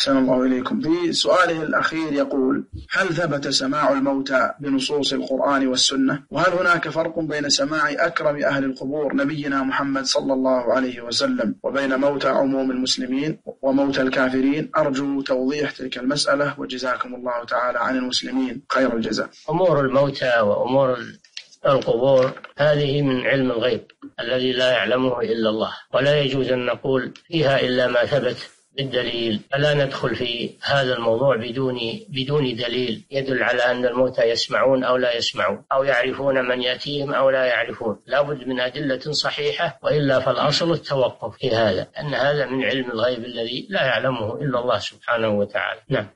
أحسن الله إليكم. في سؤاله الأخير يقول هل ثبت سماع الموتى بنصوص القرآن والسنة؟ وهل هناك فرق بين سماع أكرم أهل القبور نبينا محمد صلى الله عليه وسلم وبين موتى عموم المسلمين وموتى الكافرين؟ أرجو توضيح تلك المسألة وجزاكم الله تعالى عن المسلمين خير الجزاء. أمور الموتى وأمور القبور هذه من علم الغيب الذي لا يعلمه إلا الله. ولا يجوز أن نقول فيها إلا ما ثبت. بالدليل. فلا ندخل في هذا الموضوع بدون بدون دليل يدل على أن الموتى يسمعون أو لا يسمعون أو يعرفون من يأتيهم أو لا يعرفون. لابد من أدلة صحيحة وإلا فالأصل التوقف في هذا أن هذا من علم الغيب الذي لا يعلمه إلا الله سبحانه وتعالى. نعم.